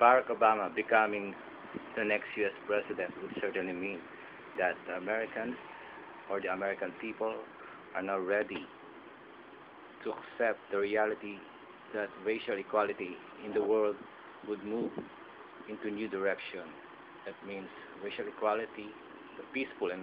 Barack Obama becoming the next U.S. president would certainly mean that the Americans or the American people are now ready to accept the reality that racial equality in the world would move into new direction. That means racial equality, the peaceful and